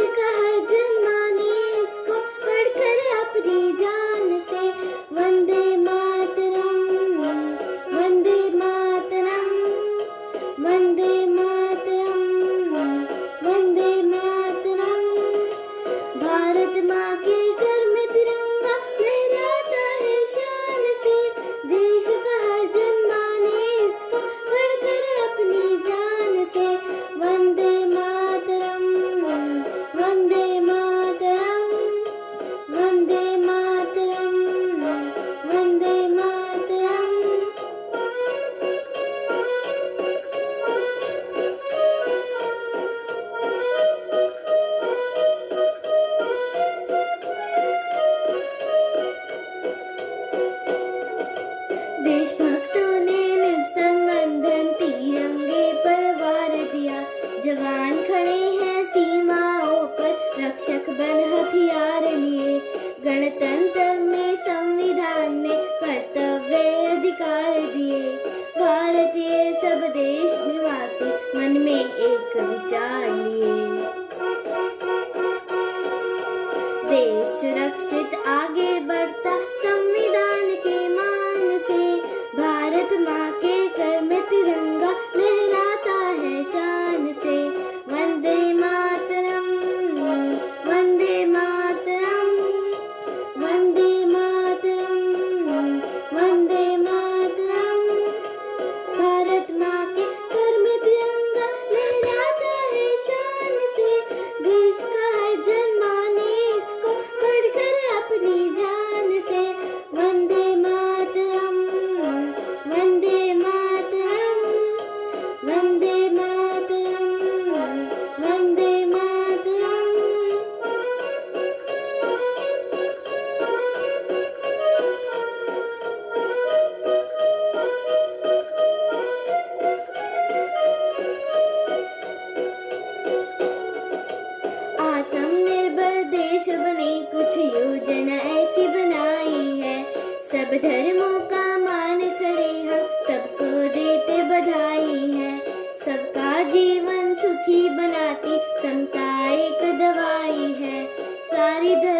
शिकहा गणतंत्र सबने कुछ योजना ऐसी बनाई है। सब धर्मों का मान करे हम, सबको देते बधाई है। सबका जीवन सुखी बनाती, समता एक दवाई है। सारी धर्म